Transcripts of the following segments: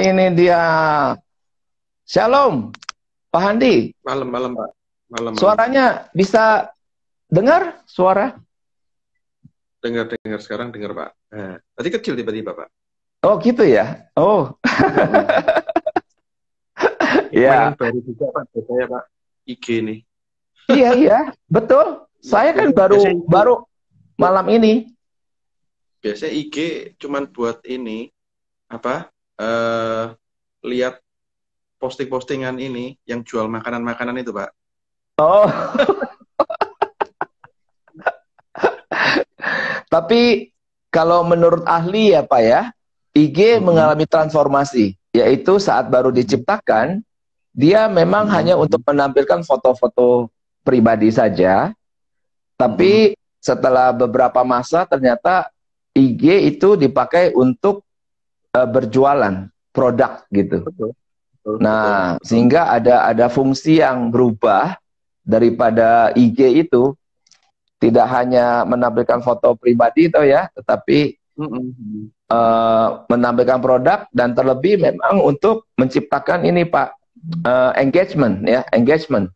ini dia. Shalom, Pak Handi. Malam, malam, Pak. Malam. Suaranya malam. bisa dengar suara? Dengar, dengar. Sekarang dengar, Pak. Nah, tadi kecil tiba-tiba, Pak. Oh, gitu ya? Oh. ya. baru juga, Pak. Saya, Pak. IG nih. iya, iya. Betul. Saya kan baru baru malam ini. Biasanya IG cuman buat ini apa? Uh, lihat posting-postingan ini yang jual makanan-makanan itu, Pak. Oh. Tapi kalau menurut ahli ya Pak ya, IG hmm. mengalami transformasi, yaitu saat baru diciptakan, dia memang hmm. hanya untuk menampilkan foto-foto pribadi saja, tapi hmm. setelah beberapa masa ternyata IG itu dipakai untuk uh, berjualan produk gitu. Betul. Betul. Nah, Betul. sehingga ada ada fungsi yang berubah daripada IG itu tidak hanya menampilkan foto pribadi itu ya, tetapi mm -hmm. uh, menampilkan produk dan terlebih memang untuk menciptakan ini Pak uh, engagement ya, engagement.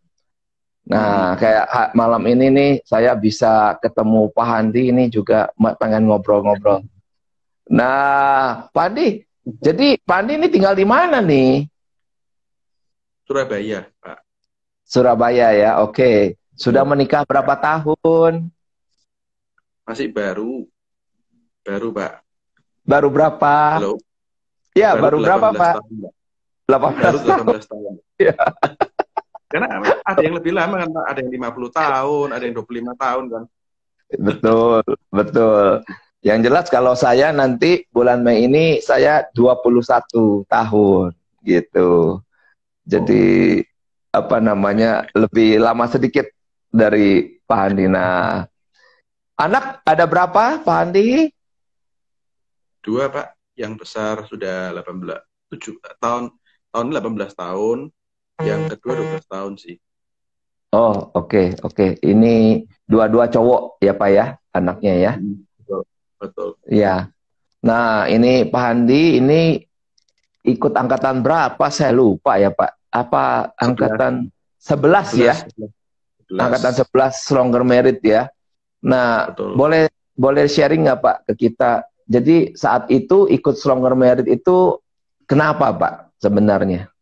Nah, kayak malam ini nih saya bisa ketemu Pak Handi ini juga pengen ngobrol-ngobrol. Nah, Pak Handi, jadi Pak Handi ini tinggal di mana nih? Surabaya, Pak. Surabaya ya, oke. Sudah menikah berapa tahun? Masih baru. Baru, Pak. Baru berapa? Halo. Ya, baru, baru berapa, Pak? Tahun, Pak. 18 baru 18 tahun. ya. Karena ada yang lebih lama kan Pak, ada yang 50 tahun, ada yang 25 tahun kan. Betul, betul. Yang jelas kalau saya nanti bulan Mei ini saya 21 tahun gitu. Jadi oh. apa namanya lebih lama sedikit dari Pak Handina. Anak ada berapa Pak Handi? Dua Pak, yang besar sudah 18 7 tahun tahun 18 tahun, yang hmm. kedua 12 tahun sih. Oh, oke, okay, oke. Okay. Ini dua-dua cowok ya, Pak ya, anaknya ya. Hmm, betul. Iya. Nah, ini Pak Handi ini ikut angkatan berapa? Saya lupa ya, Pak. Apa angkatan 11, 11 ya? 11. Angkatan 11 Stronger Merit ya. Nah, betul. boleh boleh sharing nggak Pak ke kita? Jadi saat itu ikut Stronger Merit itu kenapa Pak sebenarnya?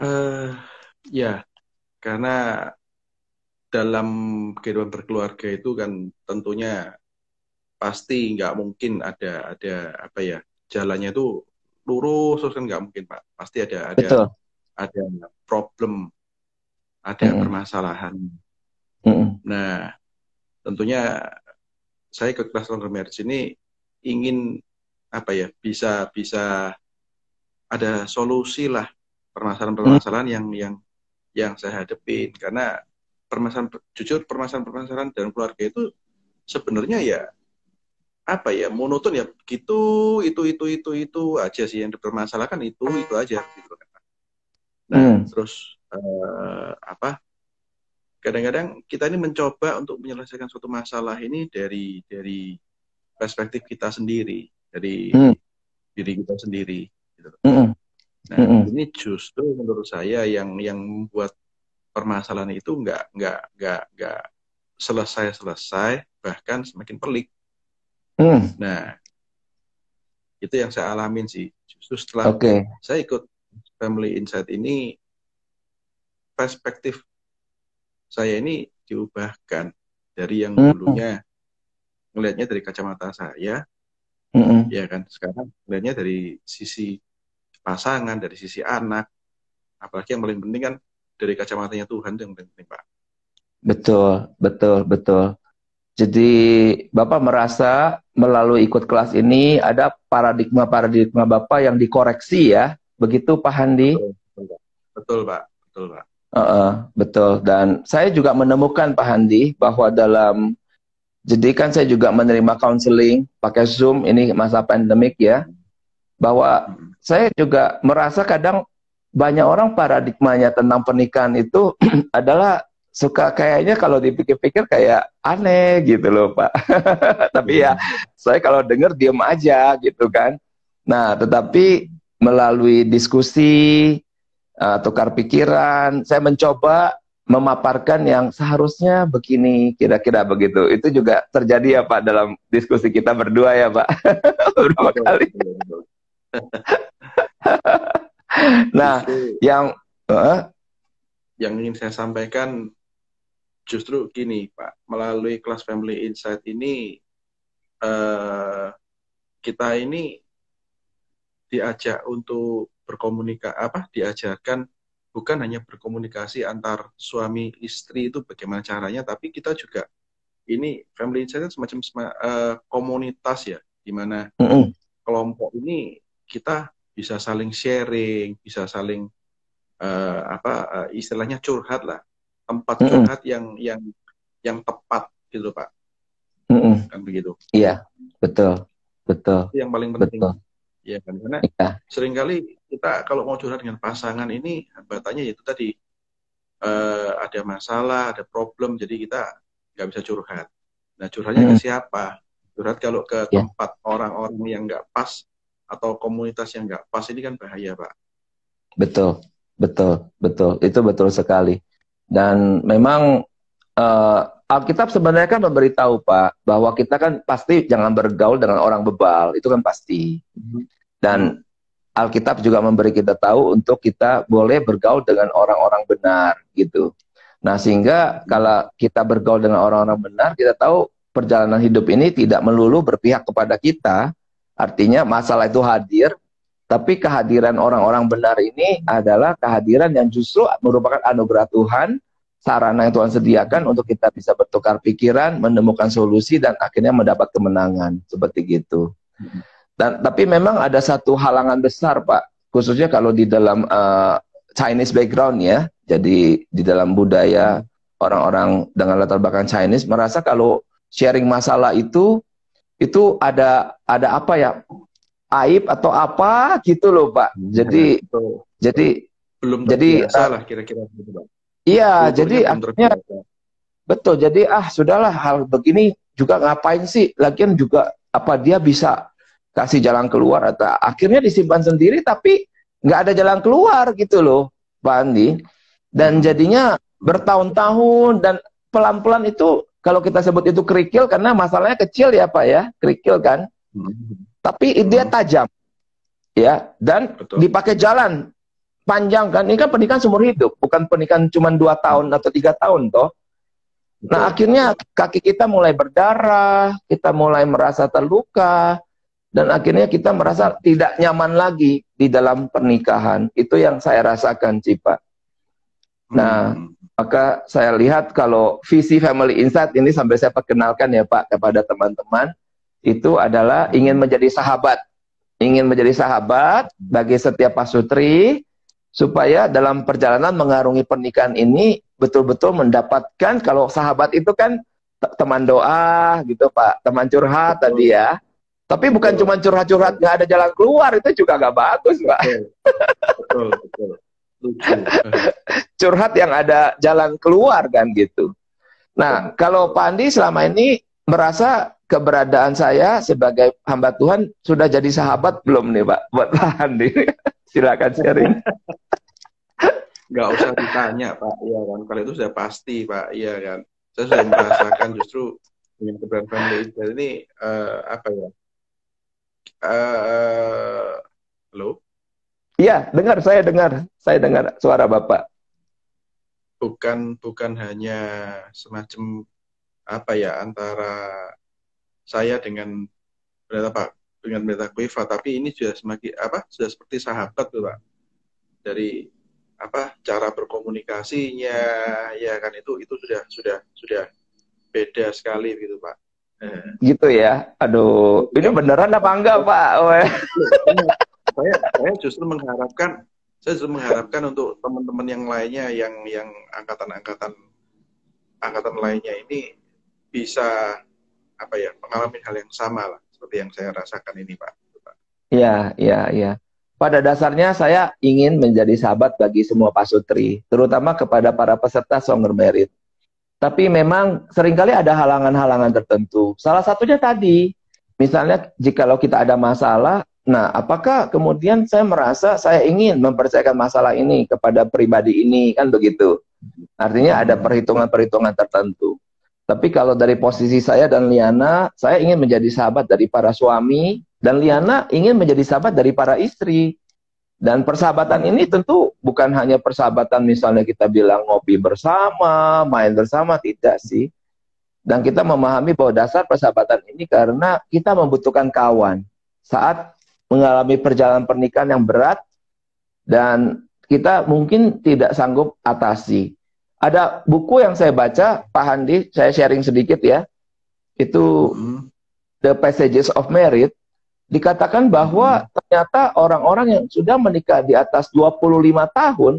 Uh, ya, karena dalam kehidupan berkeluarga itu kan tentunya pasti nggak mungkin ada ada apa ya jalannya itu lurus terus kan nggak mungkin pak pasti ada ada Betul. ada problem ada mm -hmm. permasalahan mm -hmm. nah tentunya saya ke kelas marriage ini ingin apa ya bisa bisa ada solusi lah permasalahan-permasalahan hmm. yang yang yang saya hadapin karena permasalahan jujur permasalahan-permasalahan dalam keluarga itu sebenarnya ya apa ya monoton ya gitu itu itu itu itu aja sih yang dipermasalahkan itu itu aja gitu kan nah hmm. terus uh, apa kadang-kadang kita ini mencoba untuk menyelesaikan suatu masalah ini dari dari perspektif kita sendiri dari hmm. diri kita sendiri gitu. Hmm. Nah, mm-hmm. ini justru menurut saya yang yang membuat permasalahan itu nggak nggak nggak nggak selesai selesai bahkan semakin pelik. Mm. Nah, itu yang saya alamin sih. Justru setelah okay. saya ikut Family Insight ini perspektif saya ini diubahkan dari yang mm-hmm. dulunya ngelihatnya dari kacamata saya, mm-hmm. ya kan sekarang ngelihatnya dari sisi pasangan, dari sisi anak, apalagi yang paling penting kan dari kacamatanya Tuhan yang penting Pak. Betul, betul, betul. Jadi Bapak merasa melalui ikut kelas ini ada paradigma-paradigma Bapak yang dikoreksi ya, begitu Pak Handi? Betul, betul Pak, betul Pak. Uh, uh, betul. Dan saya juga menemukan Pak Handi bahwa dalam jadi kan saya juga menerima counseling pakai Zoom ini masa pandemik ya bahwa saya juga merasa kadang banyak orang paradigmanya tentang pernikahan itu adalah suka kayaknya kalau dipikir-pikir kayak aneh gitu loh Pak. Tapi ya saya kalau dengar diem aja gitu kan. Nah tetapi melalui diskusi, uh, tukar pikiran, saya mencoba memaparkan yang seharusnya begini, kira-kira begitu. Itu juga terjadi ya Pak dalam diskusi kita berdua ya Pak. Beberapa kali. nah, yang uh, yang ingin saya sampaikan justru gini Pak, melalui kelas Family Insight ini uh, kita ini diajak untuk berkomunikasi apa diajarkan bukan hanya berkomunikasi antar suami istri itu bagaimana caranya tapi kita juga ini family insight semacam uh, komunitas ya di mana mm -hmm. kelompok ini kita bisa saling sharing bisa saling uh, apa uh, istilahnya curhat lah tempat mm -hmm. curhat yang yang yang tepat gitu pak mm -hmm. kan begitu iya betul betul itu yang paling penting betul. ya kan karena ya. sering kali kita kalau mau curhat dengan pasangan ini hambatannya yaitu tadi uh, ada masalah ada problem jadi kita nggak bisa curhat nah curhatnya mm -hmm. ke siapa curhat kalau ke yeah. tempat orang-orang yang nggak pas atau komunitas yang nggak pas ini kan bahaya pak betul betul betul itu betul sekali dan memang uh, Alkitab sebenarnya kan memberitahu Pak bahwa kita kan pasti jangan bergaul dengan orang bebal, itu kan pasti. Mhm. Dan Alkitab juga memberi kita tahu untuk kita boleh bergaul dengan orang-orang benar gitu. Nah, sehingga kalau kita bergaul dengan orang-orang benar, kita tahu perjalanan hidup ini tidak melulu berpihak kepada kita. Artinya masalah itu hadir, tapi kehadiran orang-orang benar ini adalah kehadiran yang justru merupakan anugerah Tuhan sarana yang Tuhan sediakan untuk kita bisa bertukar pikiran, menemukan solusi dan akhirnya mendapat kemenangan seperti gitu. Dan tapi memang ada satu halangan besar Pak, khususnya kalau di dalam uh, Chinese background ya. Jadi di dalam budaya orang-orang dengan latar belakang Chinese merasa kalau sharing masalah itu itu ada ada apa ya aib atau apa gitu loh Pak. Jadi jadi belum jadi salah kira-kira gitu Pak Iya, jadi akhirnya betul. Jadi ah sudahlah hal begini juga ngapain sih? Lagian juga apa dia bisa kasih jalan keluar atau akhirnya disimpan sendiri tapi nggak ada jalan keluar gitu loh, Pak Andi. Dan jadinya bertahun-tahun dan pelan-pelan itu kalau kita sebut itu kerikil karena masalahnya kecil ya Pak ya, kerikil kan. Hmm. Tapi dia hmm. tajam. Ya, dan Betul. dipakai jalan panjang kan ini kan pernikahan seumur hidup bukan pernikahan cuma dua tahun atau tiga tahun toh nah akhirnya kaki kita mulai berdarah kita mulai merasa terluka dan akhirnya kita merasa tidak nyaman lagi di dalam pernikahan itu yang saya rasakan Cipa nah hmm. Maka saya lihat kalau visi Family Insight ini sampai saya perkenalkan ya Pak kepada teman-teman itu adalah ingin menjadi sahabat ingin menjadi sahabat bagi setiap pasutri supaya dalam perjalanan mengarungi pernikahan ini betul-betul mendapatkan kalau sahabat itu kan teman doa gitu Pak, teman curhat betul. tadi ya. Tapi bukan cuma curhat-curhat nggak ada jalan keluar itu juga nggak bagus Pak. Betul, betul. curhat yang ada jalan keluar kan gitu. Nah, kalau Pak Andi selama ini merasa keberadaan saya sebagai hamba Tuhan sudah jadi sahabat belum nih Pak buat Pak Andi? Silakan sharing. Gak usah ditanya Pak, ya kan. Kalau itu sudah pasti Pak, iya kan. Saya sudah merasakan justru dengan keberadaan family ini uh, apa ya? Uh, halo? Iya, dengar saya dengar, saya dengar suara Bapak. Bukan bukan hanya semacam apa ya antara saya dengan berapa dengan Meta Kuiva, tapi ini sudah semakin apa sudah seperti sahabat tuh pak. Dari apa cara berkomunikasinya ya kan itu itu sudah sudah sudah beda sekali gitu pak. Gitu ya aduh ini beneran apa enggak pak saya saya justru mengharapkan saya justru mengharapkan untuk teman-teman yang lainnya yang yang angkatan-angkatan angkatan lainnya ini bisa apa ya mengalami hal yang sama lah seperti yang saya rasakan ini Pak. Iya, iya, iya. Pada dasarnya saya ingin menjadi sahabat bagi semua pasutri, terutama kepada para peserta Songger Merit. Tapi memang sering kali ada halangan-halangan tertentu. Salah satunya tadi, misalnya jikalau kita ada masalah, nah apakah kemudian saya merasa saya ingin mempercayakan masalah ini kepada pribadi ini, kan begitu. Artinya ada perhitungan-perhitungan tertentu. Tapi kalau dari posisi saya dan Liana, saya ingin menjadi sahabat dari para suami, dan Liana ingin menjadi sahabat dari para istri. Dan persahabatan ini tentu bukan hanya persahabatan misalnya kita bilang ngopi bersama, main bersama, tidak sih. Dan kita memahami bahwa dasar persahabatan ini karena kita membutuhkan kawan saat mengalami perjalanan pernikahan yang berat dan kita mungkin tidak sanggup atasi. Ada buku yang saya baca, Pak Handi, saya sharing sedikit ya. Itu hmm. The Passages of Merit dikatakan bahwa hmm. ternyata orang-orang yang sudah menikah di atas 25 tahun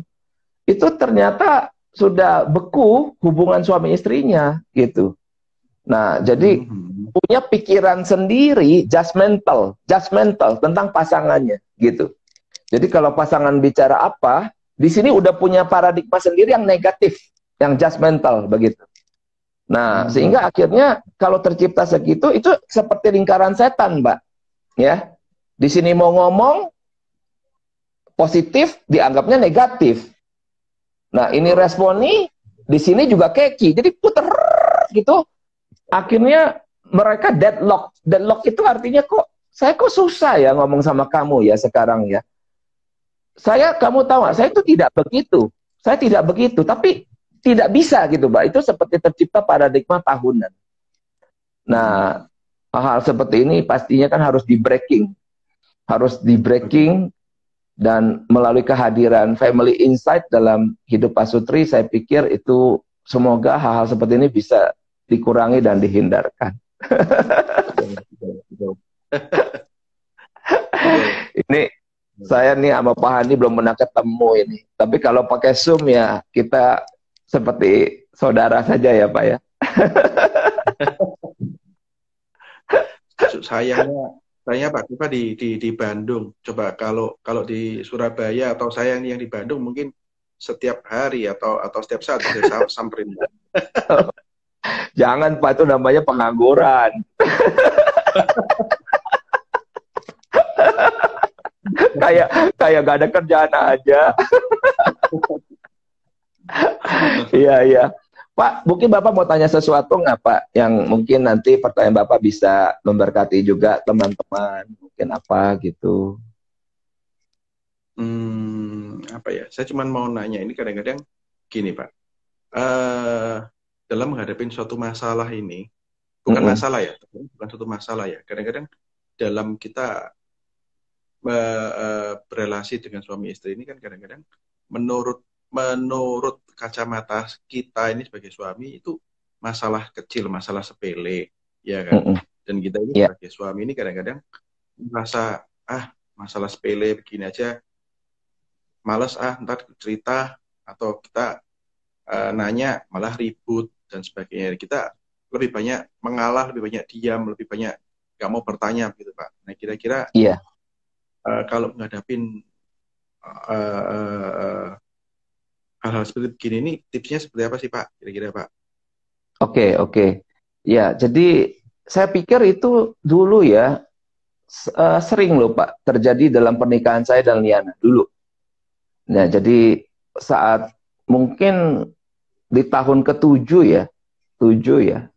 itu ternyata sudah beku hubungan suami istrinya gitu. Nah, jadi hmm. punya pikiran sendiri judgmental, judgmental tentang pasangannya gitu. Jadi kalau pasangan bicara apa, di sini udah punya paradigma sendiri yang negatif, yang judgmental begitu. Nah, hmm. sehingga akhirnya kalau tercipta segitu itu seperti lingkaran setan, Mbak ya di sini mau ngomong positif dianggapnya negatif nah ini responi di sini juga keki jadi puter gitu akhirnya mereka deadlock. Deadlock itu artinya kok saya kok susah ya ngomong sama kamu ya sekarang ya. Saya kamu tahu saya itu tidak begitu. Saya tidak begitu. Tapi tidak bisa gitu mbak. Itu seperti tercipta paradigma tahunan. Nah hal-hal seperti ini pastinya kan harus di breaking harus di breaking dan melalui kehadiran family insight dalam hidup Pak Sutri saya pikir itu semoga hal-hal seperti ini bisa dikurangi dan dihindarkan ini saya nih sama Pak Hani belum pernah ketemu ini tapi kalau pakai Zoom ya kita seperti saudara saja ya Pak ya sayangnya saya Pak Kifa di, di di Bandung. Coba kalau kalau di Surabaya atau saya yang di Bandung mungkin setiap hari atau atau setiap saat bisa samperin. Jangan Pak itu namanya pengangguran. kayak kayak gak ada kerjaan aja. Iya iya. Pak, mungkin Bapak mau tanya sesuatu nggak Pak? Yang mungkin nanti pertanyaan Bapak bisa memberkati juga teman-teman. Mungkin apa gitu. Hmm, apa ya? Saya cuma mau nanya ini kadang-kadang gini Pak. Uh, dalam menghadapi suatu masalah ini, bukan mm -hmm. masalah ya, bukan suatu masalah ya. Kadang-kadang dalam kita uh, berrelasi dengan suami istri ini kan kadang-kadang menurut menurut kacamata kita ini sebagai suami itu masalah kecil, masalah sepele, ya kan? Mm -hmm. Dan kita ini yeah. sebagai suami ini kadang-kadang merasa ah masalah sepele begini aja, males ah ntar cerita atau kita uh, nanya malah ribut dan sebagainya. Kita lebih banyak mengalah, lebih banyak diam, lebih banyak nggak mau bertanya gitu pak. Nah kira-kira yeah. uh, kalau menghadapin uh, uh, uh, hal-hal seperti begini ini tipsnya seperti apa sih Pak kira-kira Pak? Oke okay, oke okay. ya jadi saya pikir itu dulu ya uh, sering loh Pak terjadi dalam pernikahan saya dan Liana dulu. Nah jadi saat mungkin di tahun ketujuh ya. Tujuh ya.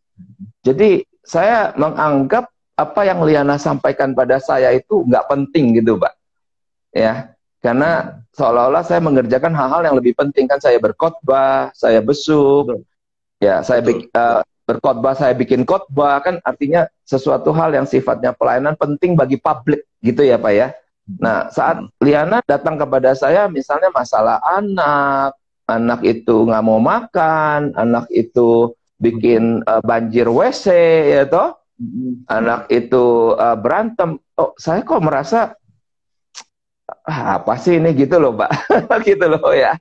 Jadi saya menganggap apa yang Liana sampaikan pada saya itu nggak penting gitu Pak. Ya, karena seolah-olah saya mengerjakan hal-hal yang lebih penting. Kan saya berkhotbah, saya besuk, ya saya uh, berkhotbah, saya bikin khotbah. Kan artinya sesuatu hal yang sifatnya pelayanan penting bagi publik gitu ya Pak ya. Nah saat Liana datang kepada saya misalnya masalah anak, anak itu nggak mau makan, anak itu bikin uh, banjir WC ya toh, anak itu uh, berantem, oh saya kok merasa ah, apa sih ini? Gitu loh Pak gitu loh ya.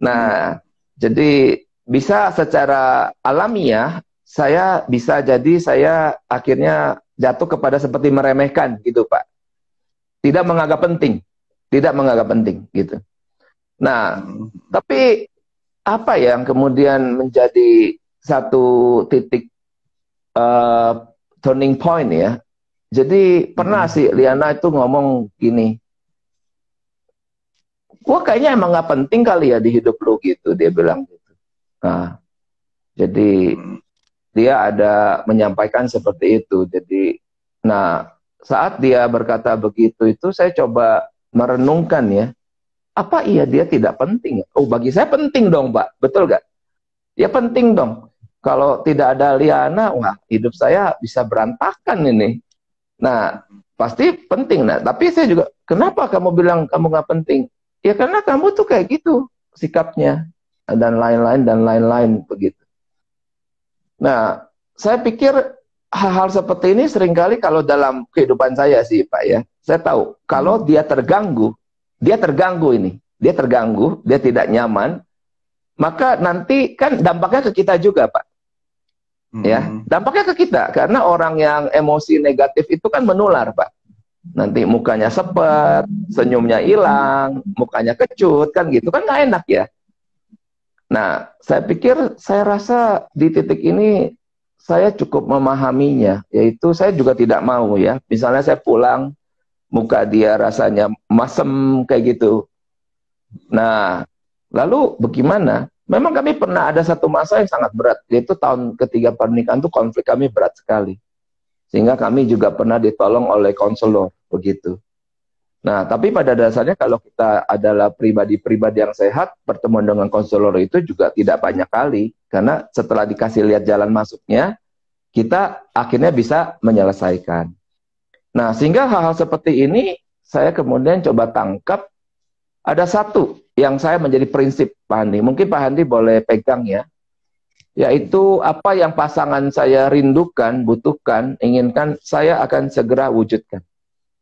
Nah jadi bisa secara alamiah saya bisa jadi saya akhirnya jatuh kepada seperti meremehkan gitu Pak. Tidak menganggap penting. Tidak menganggap penting gitu nah tapi apa yang kemudian menjadi satu titik uh, turning point ya. Jadi pernah hmm. sih Liana itu ngomong gini, gua kayaknya emang nggak penting kali ya di hidup lu gitu, dia bilang gitu. Nah, jadi hmm. dia ada menyampaikan seperti itu. Jadi, nah saat dia berkata begitu itu saya coba merenungkan ya, apa iya dia tidak penting? Oh bagi saya penting dong Pak, betul gak? Ya penting dong. Kalau tidak ada Liana, wah hidup saya bisa berantakan ini. Nah, pasti penting. Nah, tapi saya juga, kenapa kamu bilang kamu nggak penting? Ya karena kamu tuh kayak gitu sikapnya dan lain-lain dan lain-lain begitu. Nah, saya pikir hal-hal seperti ini sering kali kalau dalam kehidupan saya sih Pak ya, saya tahu kalau dia terganggu, dia terganggu ini, dia terganggu, dia tidak nyaman, maka nanti kan dampaknya ke kita juga Pak. Ya hmm. dampaknya ke kita. Karena orang yang emosi negatif itu kan menular pak. Nanti mukanya sepet senyumnya hilang mukanya kecut kan gitu. Kan nggak enak ya. Nah saya pikir saya rasa di titik ini saya cukup memahaminya. Yaitu saya juga tidak mau ya. Misalnya saya pulang muka dia rasanya masem kayak gitu nah lalu bagaimana Memang kami pernah ada satu masa yang sangat berat, yaitu tahun ketiga pernikahan itu konflik kami berat sekali. Sehingga kami juga pernah ditolong oleh konselor, begitu. Nah, tapi pada dasarnya kalau kita adalah pribadi-pribadi yang sehat, pertemuan dengan konselor itu juga tidak banyak kali. Karena setelah dikasih lihat jalan masuknya, kita akhirnya bisa menyelesaikan. Nah, sehingga hal-hal seperti ini saya kemudian coba tangkap ada satu yang saya menjadi prinsip Pak Handi. Mungkin Pak Handi boleh pegang ya. Yaitu apa yang pasangan saya rindukan, butuhkan, inginkan, saya akan segera wujudkan.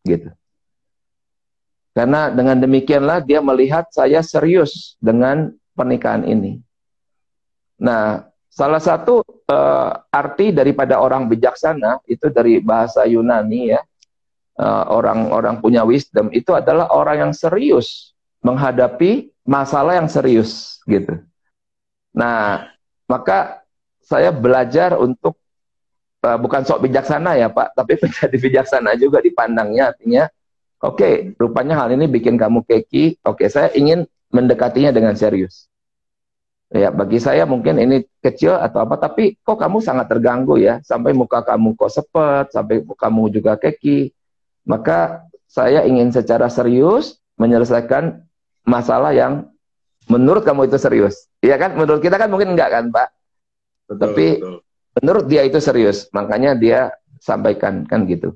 Gitu. Karena dengan demikianlah dia melihat saya serius dengan pernikahan ini. Nah, salah satu uh, arti daripada orang bijaksana itu dari bahasa Yunani ya. Eh, orang-orang uh, punya wisdom itu adalah orang yang serius menghadapi masalah yang serius gitu. Nah, maka saya belajar untuk uh, bukan sok bijaksana ya Pak, tapi menjadi bijaksana juga dipandangnya artinya oke, okay, rupanya hal ini bikin kamu keki, oke okay, saya ingin mendekatinya dengan serius. Ya, bagi saya mungkin ini kecil atau apa, tapi kok kamu sangat terganggu ya, sampai muka kamu kok sepet, sampai kamu juga keki. Maka saya ingin secara serius menyelesaikan masalah yang menurut kamu itu serius. Iya kan? Menurut kita kan mungkin enggak kan, Pak? Betul, Tapi betul. menurut dia itu serius. Makanya dia sampaikan kan gitu.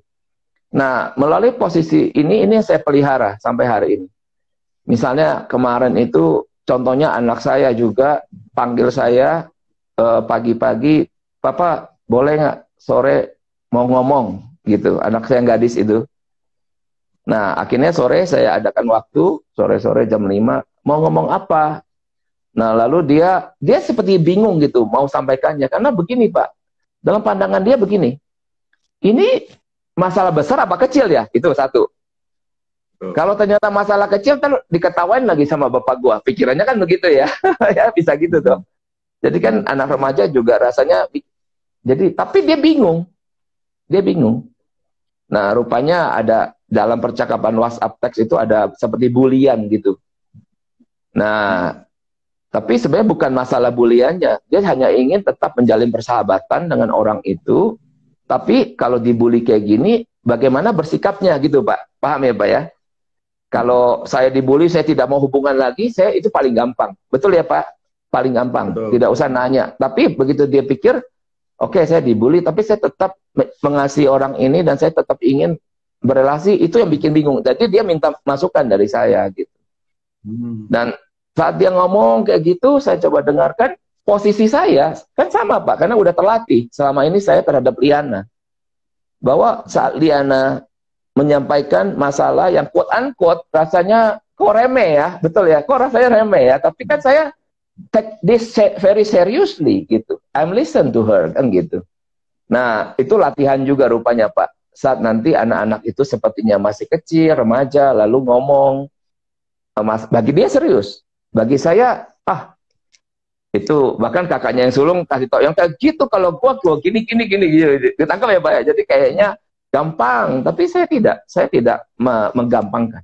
Nah, melalui posisi ini ini saya pelihara sampai hari ini. Misalnya kemarin itu contohnya anak saya juga panggil saya eh, pagi-pagi, "Papa, boleh nggak sore mau ngomong?" gitu. Anak saya yang gadis itu. Nah, akhirnya sore saya adakan waktu, sore-sore jam 5, mau ngomong apa? Nah, lalu dia dia seperti bingung gitu mau sampaikannya karena begini, Pak. Dalam pandangan dia begini. Ini masalah besar apa kecil ya? Itu satu. Kalau ternyata masalah kecil kan diketawain lagi sama bapak gua. Pikirannya kan begitu ya. ya bisa gitu tuh. Jadi kan anak remaja juga rasanya jadi tapi dia bingung. Dia bingung. Nah, rupanya ada dalam percakapan WhatsApp teks itu ada seperti bulian gitu. Nah, tapi sebenarnya bukan masalah buliannya. Dia hanya ingin tetap menjalin persahabatan dengan orang itu. Tapi kalau dibully kayak gini, bagaimana bersikapnya gitu, Pak? Paham ya, Pak ya? Kalau saya dibully, saya tidak mau hubungan lagi, saya itu paling gampang. Betul ya, Pak? Paling gampang. Betul. Tidak usah nanya. Tapi begitu dia pikir, oke okay, saya dibully, tapi saya tetap mengasihi orang ini dan saya tetap ingin berelasi itu yang bikin bingung. Jadi dia minta masukan dari saya gitu. Hmm. Dan saat dia ngomong kayak gitu, saya coba dengarkan posisi saya kan sama Pak, karena udah terlatih selama ini saya terhadap Liana. Bahwa saat Liana menyampaikan masalah yang quote unquote rasanya kok remeh ya, betul ya, kok rasanya remeh ya, tapi kan saya take this very seriously gitu. I'm listen to her kan gitu. Nah, itu latihan juga rupanya Pak saat nanti anak-anak itu sepertinya masih kecil, remaja, lalu ngomong, mas, bagi dia serius. Bagi saya, ah, Itu bahkan kakaknya yang sulung kasih tau yang kayak gitu kalau gua gua gini gini gini gitu. Ditangkap ya Pak ya. Jadi kayaknya gampang, tapi saya tidak. Saya tidak menggampangkan.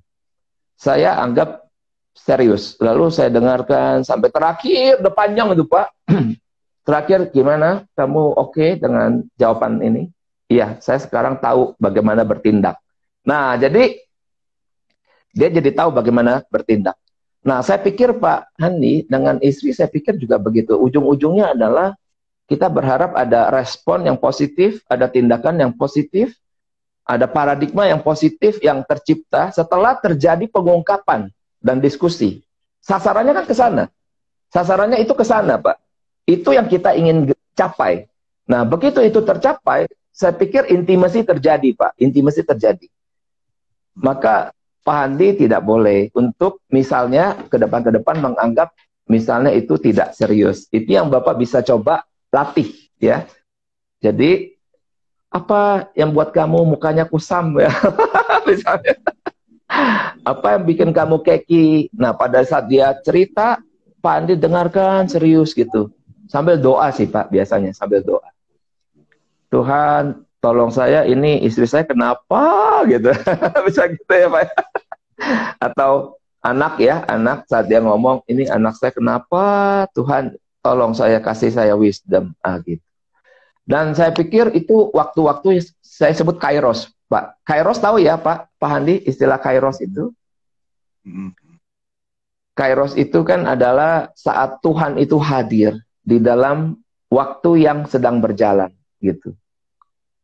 Saya anggap serius. Lalu saya dengarkan sampai terakhir, udah panjang itu Pak. terakhir gimana? Kamu oke okay dengan jawaban ini? Iya, saya sekarang tahu bagaimana bertindak. Nah, jadi dia jadi tahu bagaimana bertindak. Nah, saya pikir Pak Handi dengan istri saya pikir juga begitu. Ujung-ujungnya adalah kita berharap ada respon yang positif, ada tindakan yang positif, ada paradigma yang positif yang tercipta setelah terjadi pengungkapan dan diskusi. Sasarannya kan ke sana. Sasarannya itu ke sana, Pak. Itu yang kita ingin capai. Nah, begitu itu tercapai, saya pikir intimasi terjadi, Pak. Intimasi terjadi. Maka Pak Handi tidak boleh untuk misalnya ke depan ke depan menganggap misalnya itu tidak serius. Itu yang Bapak bisa coba latih ya. Jadi apa yang buat kamu mukanya kusam ya misalnya. apa yang bikin kamu keki? Nah, pada saat dia cerita, Pak Andi dengarkan serius gitu. Sambil doa sih Pak biasanya, sambil doa. Tuhan, tolong saya ini istri saya kenapa gitu. Bisa gitu ya pak. Atau anak ya anak saat dia ngomong ini anak saya kenapa? Tuhan tolong saya kasih saya wisdom. Ah gitu. Dan saya pikir itu waktu-waktu saya sebut kairos pak. Kairos tahu ya pak? Pak Handi istilah kairos itu? Kairos itu kan adalah saat Tuhan itu hadir di dalam waktu yang sedang berjalan gitu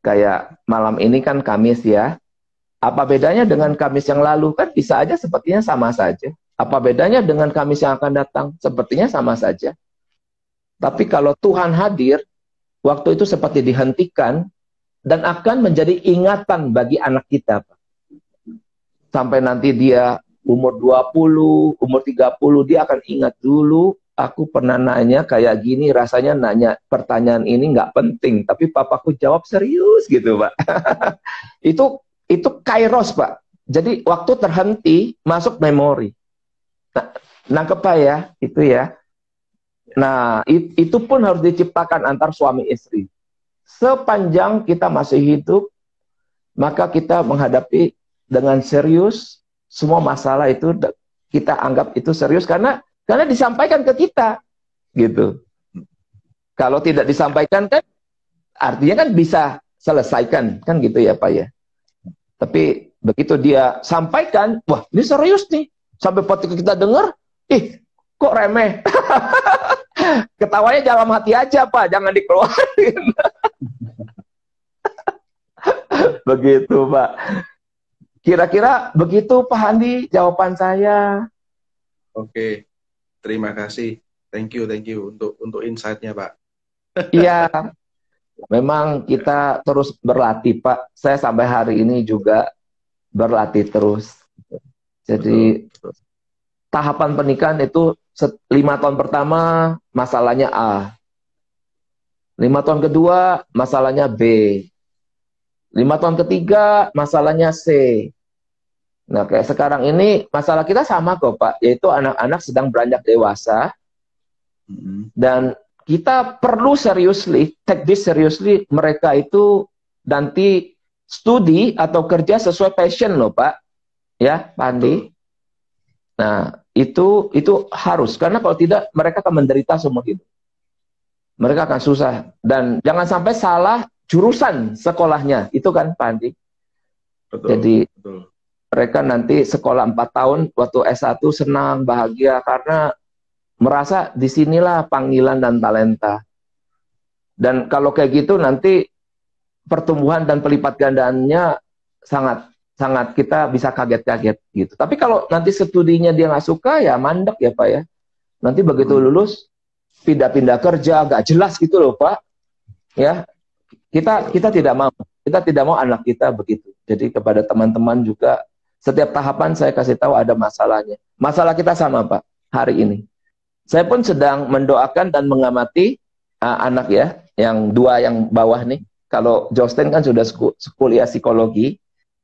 kayak malam ini kan Kamis ya. Apa bedanya dengan Kamis yang lalu? Kan bisa aja sepertinya sama saja. Apa bedanya dengan Kamis yang akan datang? Sepertinya sama saja. Tapi kalau Tuhan hadir, waktu itu seperti dihentikan dan akan menjadi ingatan bagi anak kita. Sampai nanti dia umur 20, umur 30, dia akan ingat dulu aku pernah nanya kayak gini, rasanya nanya pertanyaan ini nggak penting, tapi papaku jawab serius gitu, Pak. itu itu kairos, Pak. Jadi waktu terhenti masuk memori. Nah, nangkep Pak ya, itu ya. Nah, it, itu pun harus diciptakan antar suami istri. Sepanjang kita masih hidup, maka kita menghadapi dengan serius semua masalah itu kita anggap itu serius karena karena disampaikan ke kita, gitu. Kalau tidak disampaikan kan, artinya kan bisa selesaikan, kan gitu ya Pak ya. Tapi begitu dia sampaikan, wah ini serius nih. Sampai waktu kita dengar, ih kok remeh. Ketawanya dalam hati aja Pak, jangan dikeluarin. begitu Pak. Kira-kira begitu Pak Handi jawaban saya. Oke. Terima kasih. Thank you, thank you untuk untuk insight-nya, Pak. Iya. Memang kita terus berlatih, Pak. Saya sampai hari ini juga berlatih terus. Jadi betul, betul. tahapan pernikahan itu lima tahun pertama masalahnya A. Lima tahun kedua masalahnya B. Lima tahun ketiga masalahnya C. Nah, kayak sekarang ini masalah kita sama kok, Pak, yaitu anak-anak sedang beranjak dewasa. Hmm. Dan kita perlu seriously, take this seriously, mereka itu nanti studi atau kerja sesuai passion loh, Pak. Ya, Pak Andi. Nah, itu itu harus karena kalau tidak mereka akan menderita semua hidup. Mereka akan susah dan jangan sampai salah jurusan sekolahnya. Itu kan Pak Andi. Betul, Jadi betul mereka nanti sekolah 4 tahun waktu S1 senang, bahagia karena merasa di sinilah panggilan dan talenta. Dan kalau kayak gitu nanti pertumbuhan dan pelipat gandaannya sangat sangat kita bisa kaget-kaget gitu. Tapi kalau nanti studinya dia nggak suka ya mandek ya Pak ya. Nanti begitu hmm. lulus pindah-pindah kerja nggak jelas gitu loh Pak. Ya kita kita tidak mau kita tidak mau anak kita begitu. Jadi kepada teman-teman juga setiap tahapan saya kasih tahu ada masalahnya. Masalah kita sama Pak hari ini. Saya pun sedang mendoakan dan mengamati uh, anak ya, yang dua yang bawah nih. Kalau Justin kan sudah kuliah psikologi,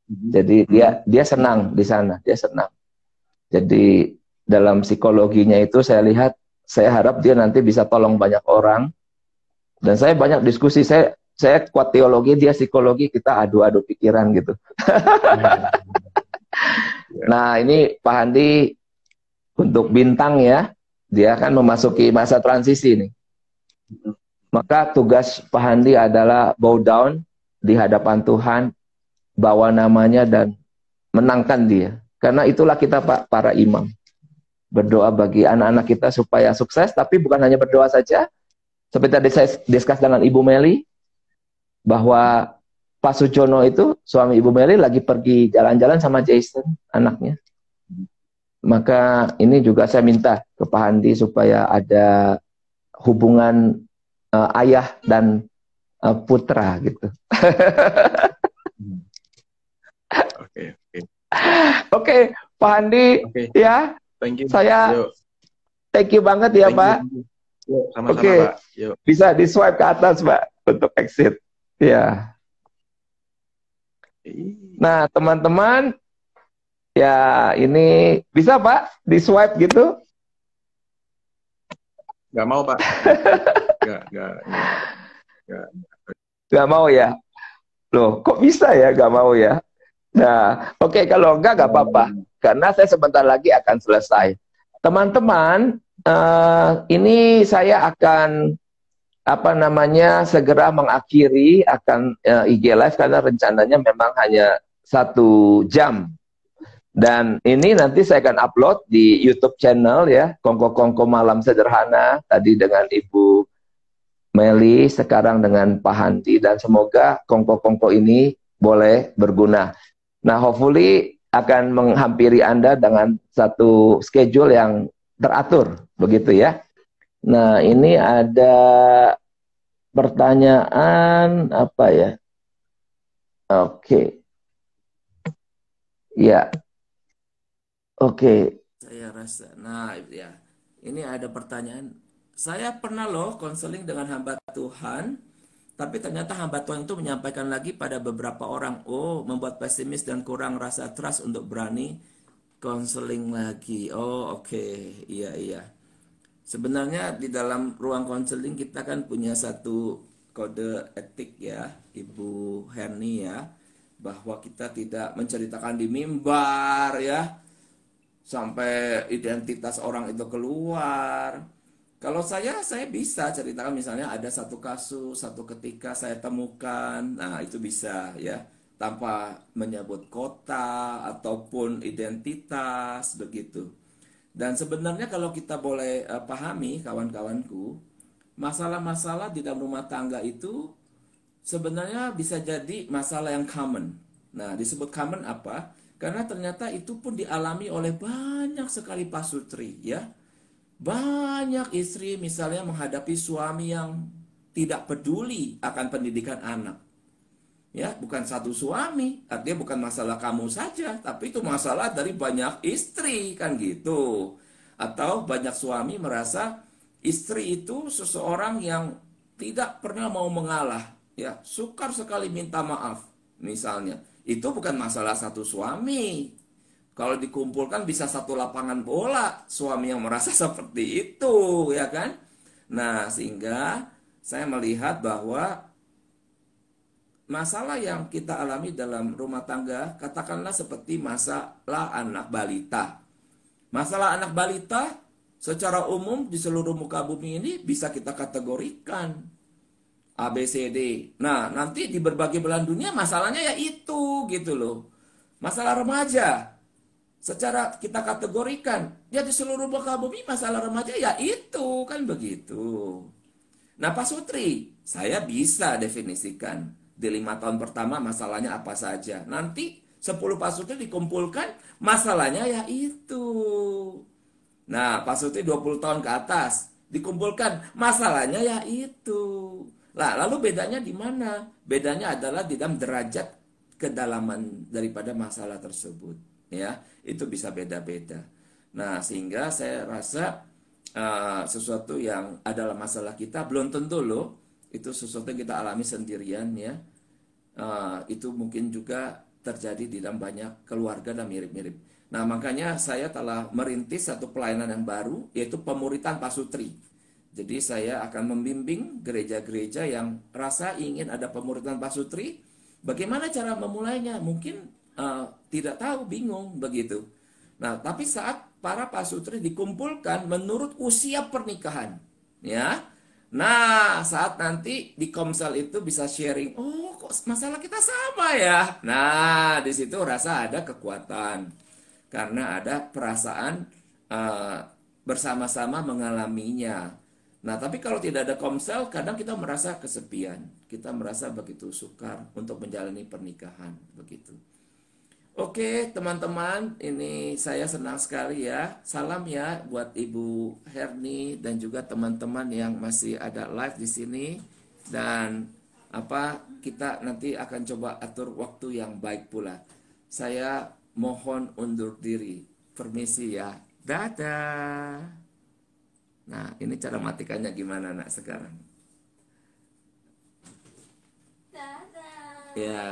jadi dia dia senang di sana, dia senang. Jadi dalam psikologinya itu saya lihat saya harap dia nanti bisa tolong banyak orang. Dan saya banyak diskusi, saya saya kuat teologi, dia psikologi, kita adu-adu pikiran gitu. nah ini Pak Handi untuk bintang ya, dia akan memasuki masa transisi nih. Maka tugas Pak Handi adalah bow down di hadapan Tuhan, bawa namanya dan menangkan dia. Karena itulah kita Pak para imam berdoa bagi anak-anak kita supaya sukses, tapi bukan hanya berdoa saja. Seperti tadi saya diskus dengan Ibu Meli, bahwa Pak Sujono itu, suami Ibu Meli, lagi pergi jalan-jalan sama Jason, anaknya. Maka ini juga saya minta ke Pak Handi supaya ada hubungan uh, ayah dan uh, putra gitu. Oke, oke. Oke, Pak Handi, okay. ya Thank you. Saya Yuk. thank you banget ya, thank Pak. sama-sama, Oke. Okay. Pak. Bisa di swipe ke atas, Pak, untuk exit. Ya. Nah, teman-teman, ya ini bisa Pak di swipe gitu? Gak mau Pak. gak, gak, gak, gak. mau ya? Loh, kok bisa ya gak mau ya? Nah, oke okay, kalau enggak gak apa-apa karena saya sebentar lagi akan selesai. Teman-teman, uh, ini saya akan apa namanya segera mengakhiri akan uh, eh, IG Live karena rencananya memang hanya satu jam. Dan ini nanti saya akan upload di YouTube channel ya, Kongko Kongko Malam Sederhana tadi dengan Ibu Meli, sekarang dengan Pak Hanti dan semoga Kongko Kongko ini boleh berguna. Nah, hopefully akan menghampiri Anda dengan satu schedule yang teratur, begitu ya. Nah, ini ada pertanyaan apa ya? Oke. Ya. Oke. Saya rasa. Nah, ya. Ini ada pertanyaan. Saya pernah loh konseling dengan hamba Tuhan tapi ternyata hamba Tuhan itu menyampaikan lagi pada beberapa orang, oh membuat pesimis dan kurang rasa trust untuk berani konseling lagi. Oh oke, okay. iya iya. Sebenarnya di dalam ruang konseling kita kan punya satu kode etik ya, Ibu Herni ya, bahwa kita tidak menceritakan di mimbar ya, sampai identitas orang itu keluar kalau saya, saya bisa ceritakan misalnya ada satu kasus, satu ketika saya temukan, nah itu bisa ya, tanpa menyebut kota ataupun identitas begitu. Dan sebenarnya kalau kita boleh uh, pahami kawan-kawanku, masalah-masalah di dalam rumah tangga itu sebenarnya bisa jadi masalah yang common. Nah, disebut common apa? Karena ternyata itu pun dialami oleh banyak sekali pasutri ya banyak istri misalnya menghadapi suami yang tidak peduli akan pendidikan anak. Ya, bukan satu suami, artinya bukan masalah kamu saja, tapi itu masalah dari banyak istri kan gitu. Atau banyak suami merasa istri itu seseorang yang tidak pernah mau mengalah, ya, sukar sekali minta maaf misalnya. Itu bukan masalah satu suami, kalau dikumpulkan bisa satu lapangan bola suami yang merasa seperti itu, ya kan? Nah, sehingga saya melihat bahwa masalah yang kita alami dalam rumah tangga katakanlah seperti masalah anak balita. Masalah anak balita secara umum di seluruh muka bumi ini bisa kita kategorikan ABCD. Nah, nanti di berbagai belahan dunia masalahnya ya itu gitu loh. Masalah remaja, secara kita kategorikan dia di seluruh muka bumi masalah remaja ya itu kan begitu nah Pak Sutri saya bisa definisikan di lima tahun pertama masalahnya apa saja. Nanti 10 Pak Sutri dikumpulkan masalahnya ya itu. Nah Pak Sutri 20 tahun ke atas dikumpulkan masalahnya ya itu. Lah lalu bedanya di mana? Bedanya adalah di dalam derajat kedalaman daripada masalah tersebut ya. Itu bisa beda-beda. Nah sehingga saya rasa uh, sesuatu yang adalah masalah kita belum tentu loh itu sesuatu yang kita alami sendirian ya. Uh, itu mungkin juga terjadi di dalam banyak keluarga dan mirip-mirip. Nah, makanya saya telah merintis satu pelayanan yang baru, yaitu pemuritan pasutri. Jadi saya akan membimbing gereja-gereja yang rasa ingin ada pemuritan pasutri. Bagaimana cara memulainya? Mungkin uh, tidak tahu, bingung begitu. Nah, tapi saat para pasutri dikumpulkan menurut usia pernikahan, ya. Nah, saat nanti di Komsel itu bisa sharing, oh kok masalah kita sama ya. Nah, di situ rasa ada kekuatan karena ada perasaan uh, bersama-sama mengalaminya. Nah, tapi kalau tidak ada komsel, kadang kita merasa kesepian. Kita merasa begitu sukar untuk menjalani pernikahan, begitu. Oke, teman-teman, ini saya senang sekali ya. Salam ya buat Ibu Herni dan juga teman-teman yang masih ada live di sini dan apa kita nanti akan coba atur waktu yang baik pula. Saya mohon undur diri. Permisi ya. Dadah. Nah, ini cara matikannya gimana nak sekarang? Dadah. Ya.